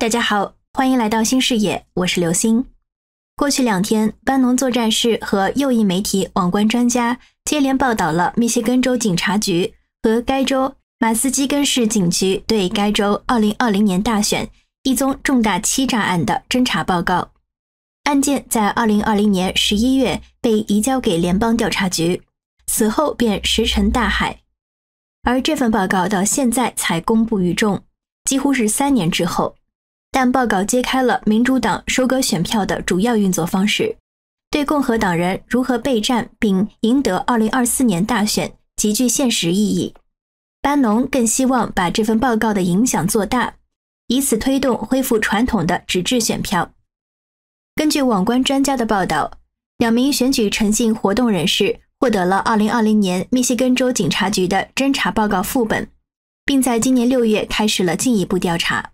大家好，欢迎来到新视野，我是刘星。过去两天，班农作战室和右翼媒体网关专家接连报道了密歇根州警察局和该州马斯基根市警局对该州2020年大选一宗重大欺诈案的侦查报告。案件在2020年11月被移交给联邦调查局，此后便石沉大海。而这份报告到现在才公布于众，几乎是三年之后。但报告揭开了民主党收割选票的主要运作方式，对共和党人如何备战并赢得2024年大选极具现实意义。班农更希望把这份报告的影响做大，以此推动恢复传统的纸质选票。根据网关专家的报道，两名选举诚信活动人士获得了2020年密西根州警察局的侦查报告副本，并在今年六月开始了进一步调查。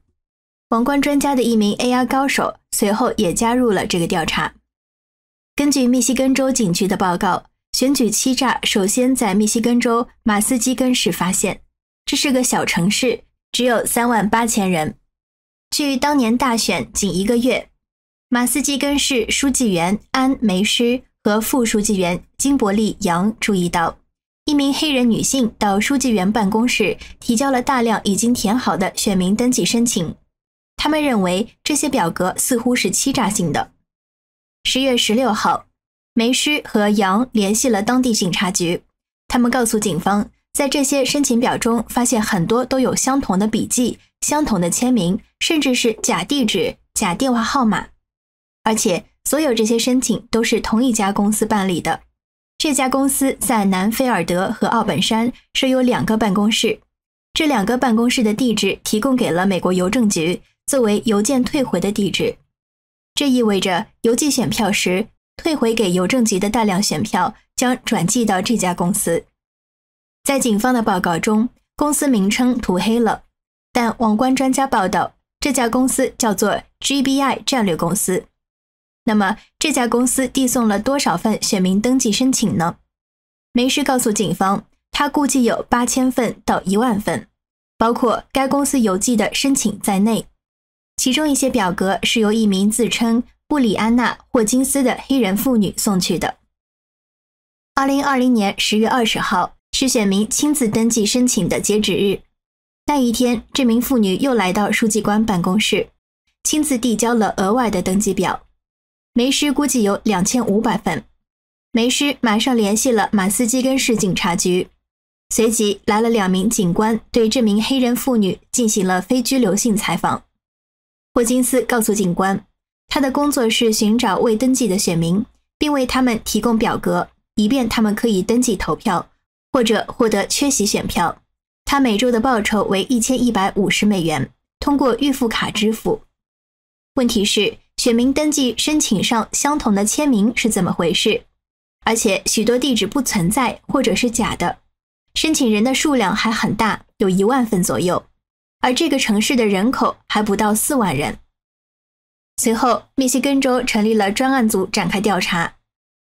网关专家的一名 AI 高手随后也加入了这个调查。根据密西根州警局的报告，选举欺诈首先在密西根州马斯基根市发现。这是个小城市，只有三万八千人。距当年大选仅一个月，马斯基根市书记员安梅诗和副书记员金伯利杨注意到，一名黑人女性到书记员办公室提交了大量已经填好的选民登记申请。他们认为这些表格似乎是欺诈性的。十月十六号，梅诗和杨联系了当地警察局，他们告诉警方，在这些申请表中发现很多都有相同的笔迹、相同的签名，甚至是假地址、假电话号码，而且所有这些申请都是同一家公司办理的。这家公司在南菲尔德和奥本山设有两个办公室，这两个办公室的地址提供给了美国邮政局。作为邮件退回的地址，这意味着邮寄选票时退回给邮政局的大量选票将转寄到这家公司。在警方的报告中，公司名称涂黑了，但网关专家报道这家公司叫做 GBI 战略公司。那么，这家公司递送了多少份选民登记申请呢？梅诗告诉警方，他估计有八千份到一万份，包括该公司邮寄的申请在内。其中一些表格是由一名自称布里安娜·霍金斯的黑人妇女送去的。二零二零年十月二十号是选民亲自登记申请的截止日。那一天，这名妇女又来到书记官办公室，亲自递交了额外的登记表。梅诗估计有两千五百份。梅诗马上联系了马斯基根市警察局，随即来了两名警官，对这名黑人妇女进行了非拘留性采访。霍金斯告诉警官，他的工作是寻找未登记的选民，并为他们提供表格，以便他们可以登记投票或者获得缺席选票。他每周的报酬为一千一百五十美元，通过预付卡支付。问题是，选民登记申请上相同的签名是怎么回事？而且许多地址不存在或者是假的，申请人的数量还很大，有一万份左右。而这个城市的人口还不到四万人。随后，密西根州成立了专案组展开调查，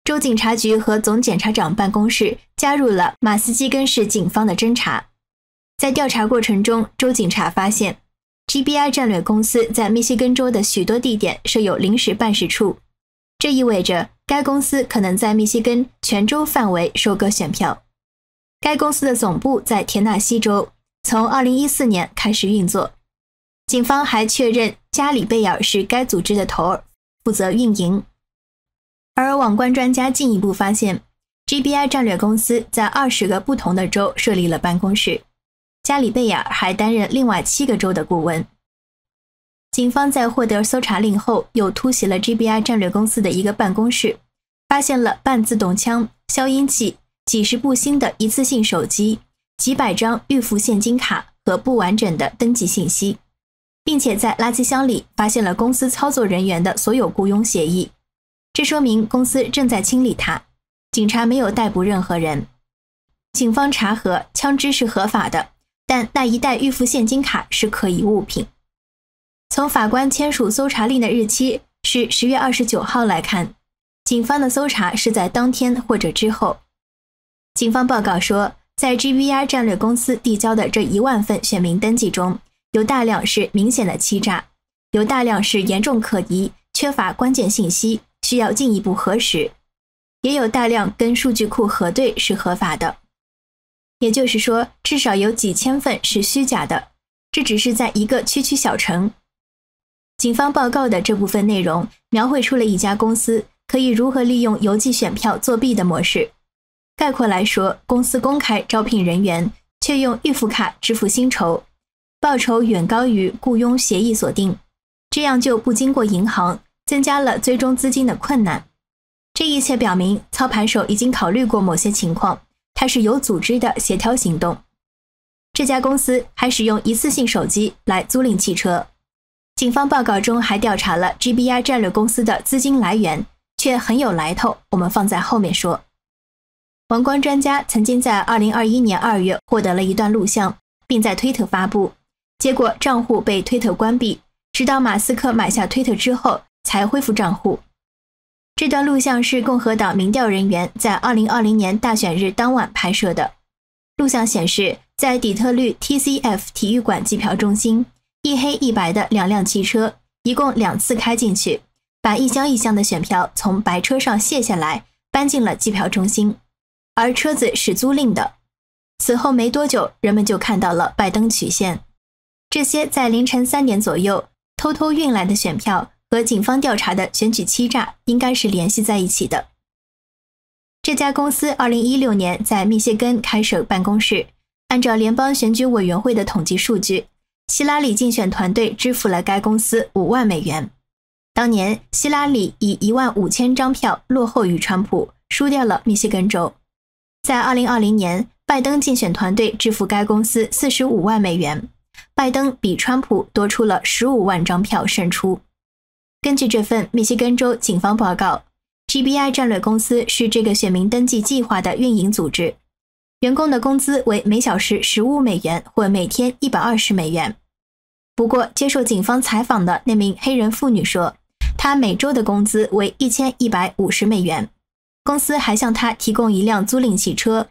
州警察局和总检察长办公室加入了马斯基根市警方的侦查。在调查过程中，州警察发现，GBI 战略公司在密西根州的许多地点设有临时办事处，这意味着该公司可能在密西根全州范围收割选票。该公司的总部在田纳西州。从2014年开始运作，警方还确认加里贝尔是该组织的头儿，负责运营。而网关专家进一步发现，GBI 战略公司在二十个不同的州设立了办公室，加里贝尔还担任另外七个州的顾问。警方在获得搜查令后，又突袭了 GBI 战略公司的一个办公室，发现了半自动枪、消音器、几十部新的一次性手机。几百张预付现金卡和不完整的登记信息，并且在垃圾箱里发现了公司操作人员的所有雇佣协议，这说明公司正在清理它。警察没有逮捕任何人。警方查核枪支是合法的，但那一袋预付现金卡是可疑物品。从法官签署搜查令的日期是十月二十九号来看，警方的搜查是在当天或者之后。警方报告说。在 GBI 战略公司递交的这一万份选民登记中，有大量是明显的欺诈，有大量是严重可疑、缺乏关键信息，需要进一步核实；也有大量跟数据库核对是合法的。也就是说，至少有几千份是虚假的。这只是在一个区区小城。警方报告的这部分内容，描绘出了一家公司可以如何利用邮寄选票作弊的模式。概括来说，公司公开招聘人员，却用预付卡支付薪酬，报酬远高于雇佣协议所定，这样就不经过银行，增加了最终资金的困难。这一切表明，操盘手已经考虑过某些情况，他是有组织的协调行动。这家公司还使用一次性手机来租赁汽车。警方报告中还调查了 GBI 战略公司的资金来源，却很有来头。我们放在后面说。王冠专家曾经在2021年2月获得了一段录像，并在推特发布，结果账户被推特关闭，直到马斯克买下推特之后才恢复账户。这段录像是共和党民调人员在2020年大选日当晚拍摄的。录像显示。在底特律 TCF 体育馆计票中心，一黑一白的两辆汽车一共两次开进去，把一箱一箱的选票从白车上卸下来，搬进了计票中心。而车子是租赁的。此后没多久，人们就看到了拜登曲线。这些在凌晨三点左右偷偷运来的选票和警方调查的选举欺诈应该是联系在一起的。这家公司2016年在密歇根开设办公室。按照联邦选举委员会的统计数据，希拉里竞选团队支付了该公司五万美元。当年，希拉里以一万五千张票落后于川普，输掉了密歇根州。在二零二零年，拜登竞选团队支付该公司四十五万美元，拜登比川普多出了十五万张票胜出。根据这份密歇根州警方报告，GBI 战略公司是这个选民登记计划的运营组织。员工的工资为每小时十五美元或每天一百二十美元。不过，接受警方采访的那名黑人妇女说，她每周的工资为一千一百五十美元。公司还向他提供一辆租赁汽车，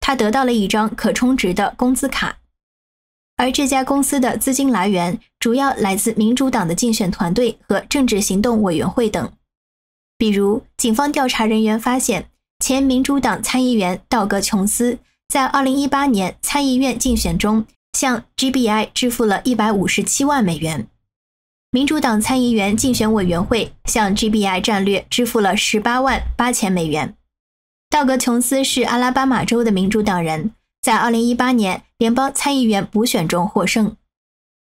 他得到了一张可充值的工资卡。而这家公司的资金来源主要来自民主党的竞选团队和政治行动委员会等。比如，警方调查人员发现，前民主党参议员道格·琼斯。在2018年参议院竞选中，向 GBI 支付了157万美元。民主党参议员竞选委员会向 GBI 战略支付了18万八千美元。道格·琼斯是阿拉巴马州的民主党人，在2018年联邦参议员补选中获胜。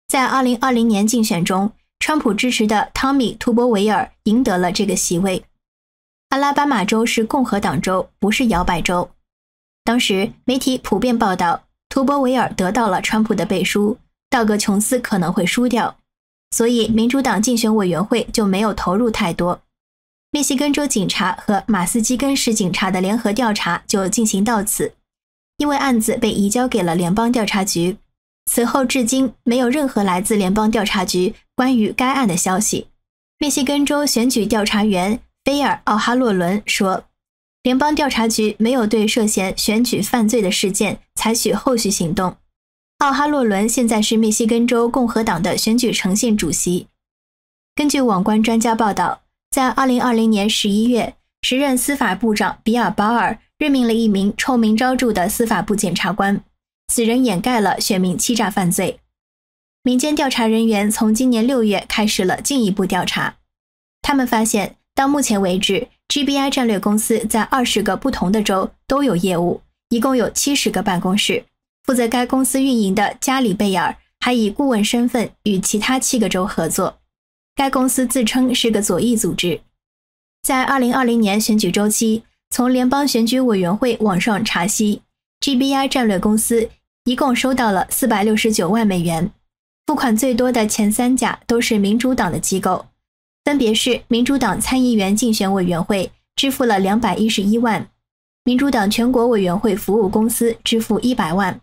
在2020年竞选中，川普支持的汤米·图博维尔赢得了这个席位。阿拉巴马州是共和党州，不是摇摆州。当时媒体普遍报道，图博维尔得到了川普的背书，道格琼斯可能会输掉，所以民主党竞选委员会就没有投入太多。密西根州警察和马斯基根市警察的联合调查就进行到此，因为案子被移交给了联邦调查局。此后至今没有任何来自联邦调查局关于该案的消息。密西根州选举调查员菲尔·奥哈洛伦说。联邦调查局没有对涉嫌选举犯罪的事件采取后续行动。奥哈洛伦现在是密西根州共和党的选举诚信主席。根据网关专家报道，在2020年11月，时任司法部长比尔·巴尔任命了一名臭名昭著的司法部检察官，此人掩盖了选民欺诈犯罪。民间调查人员从今年6月开始了进一步调查，他们发现，到目前为止。GBI 战略公司在二十个不同的州都有业务，一共有七十个办公室。负责该公司运营的加里贝尔还以顾问身份与其他七个州合作。该公司自称是个左翼组织。在二零二零年选举周期，从联邦选举委员会网上查悉，GBI 战略公司一共收到了四百六十九万美元。付款最多的前三家都是民主党的机构。分别是民主党参议员竞选委员会支付了两百一十一万，民主党全国委员会服务公司支付一百万，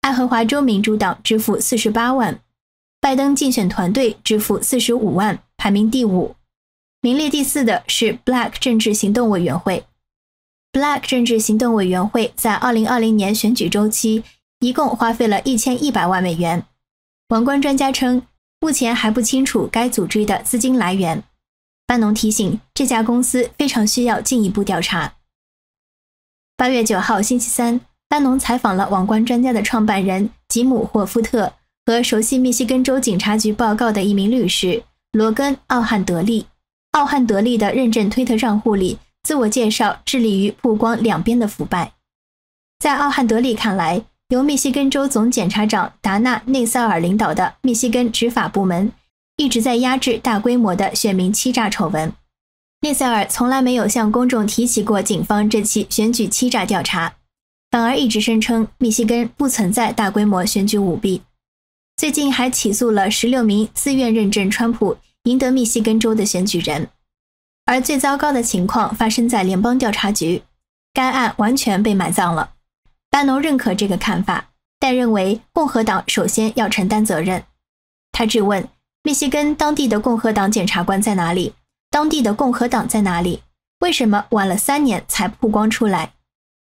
爱荷华州民主党支付四十八万，拜登竞选团队支付四十五万，排名第五。名列第四的是 Black 政治行动委员会。Black 政治行动委员会在二零二零年选举周期一共花费了一千一百万美元。王冠专家称。目前还不清楚该组织的资金来源。班农提醒，这家公司非常需要进一步调查。八月九号星期三，班农采访了网关专家的创办人吉姆·霍夫特和熟悉密西根州警察局报告的一名律师罗根·奥汉德利。奥汉德利的认证推特账户里自我介绍，致力于曝光两边的腐败。在奥汉德利看来，由密西根州总检察长达纳内塞尔领导的密西根执法部门一直在压制大规模的选民欺诈丑闻。内塞尔从来没有向公众提起过警方这起选举欺诈调查，反而一直声称密西根不存在大规模选举舞弊。最近还起诉了十六名自愿认证川普赢得密西根州的选举人。而最糟糕的情况发生在联邦调查局，该案完全被埋葬了。班农认可这个看法，但认为共和党首先要承担责任。他质问密西根当地的共和党检察官在哪里。当地的共和党在哪里？为什么晚了三年才曝光出来？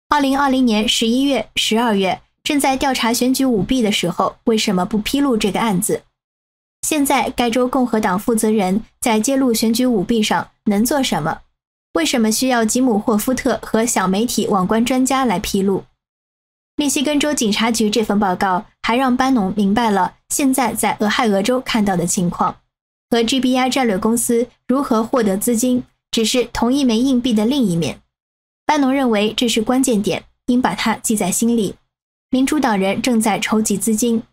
二零二零年十一月、十二月正在调查选举舞弊的时候，为什么不披露这个案子？现在该州共和党负责人在揭露选举舞弊上能做什么？为什么需要吉姆·霍夫特和小媒体网关专家来披露？密西根州警察局这份报告还让班农明白了现在在俄亥俄州看到的情况。和 GBI 战略公司如何获得资金，只是同一枚硬币的另一面。班农认为这是关键点，应把它记在心里。民主党人正在筹集资金，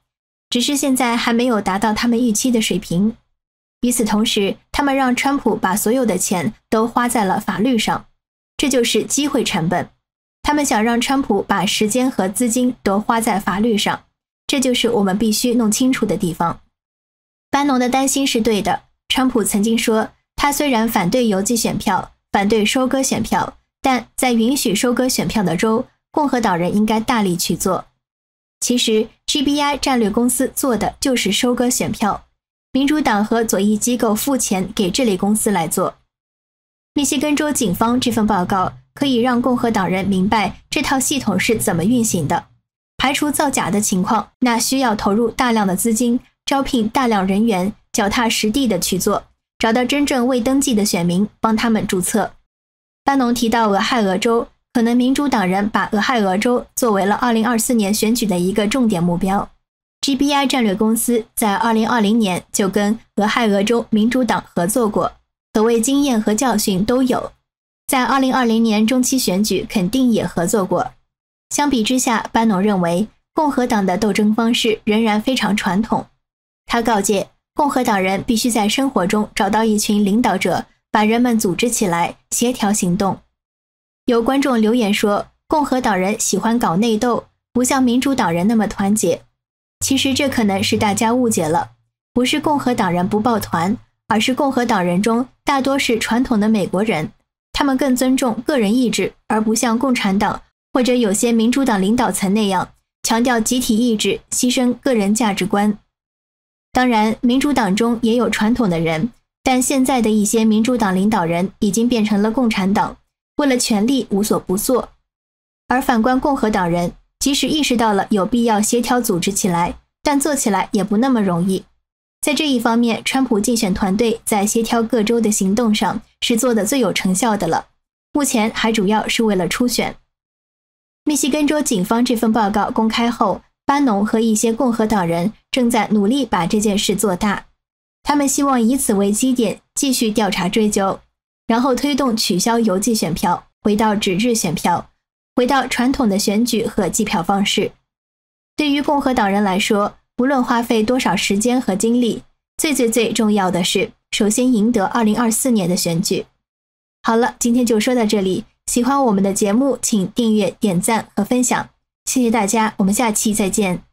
只是现在还没有达到他们预期的水平。与此同时，他们让川普把所有的钱都花在了法律上，这就是机会成本。他们想让川普把时间和资金都花在法律上，这就是我们必须弄清楚的地方。班农的担心是对的。川普曾经说，他虽然反对邮寄选票、反对收割选票，但在允许收割选票的州，共和党人应该大力去做。其实，GBI 战略公司做的就是收割选票，民主党和左翼机构付钱给这类公司来做。密歇根州警方这份报告可以让共和党人明白这套系统是怎么运行的，排除造假的情况，那需要投入大量的资金。招聘大量人员，脚踏实地的去做，找到真正未登记的选民，帮他们注册。班农提到俄亥俄州，可能民主党人把俄亥俄州作为了2024年选举的一个重点目标。GBI 战略公司在2020年就跟俄亥俄州民主党合作过，可谓经验和教训都有。在2020年中期选举肯定也合作过。相比之下，班农认为共和党的斗争方式仍然非常传统。他告诫共和党人必须在生活中找到一群领导者，把人们组织起来，协调行动。有观众留言说，共和党人喜欢搞内斗，不像民主党人那么团结。其实这可能是大家误解了，不是共和党人不抱团，而是共和党人中大多是传统的美国人，他们更尊重个人意志，而不像共产党或者有些民主党领导层那样强调集体意志，牺牲个人价值观。当然，民主党中也有传统的人，但现在的一些民主党领导人已经变成了共产党，为了权力无所不作。而反观共和党人，即使意识到了有必要协调组织起来，但做起来也不那么容易。在这一方面，川普竞选团队在协调各州的行动上是做的最有成效的了。目前还主要是为了初选。密西根州警方这份报告公开后。班农和一些共和党人正在努力把这件事做大，他们希望以此为基点继续调查追究，然后推动取消邮寄选票，回到纸质选票，回到传统的选举和计票方式。对于共和党人来说，无论花费多少时间和精力，最最最重要的是首先赢得2024年的选举。好了，今天就说到这里。喜欢我们的节目，请订阅、点赞和分享。谢谢大家，我们下期再见。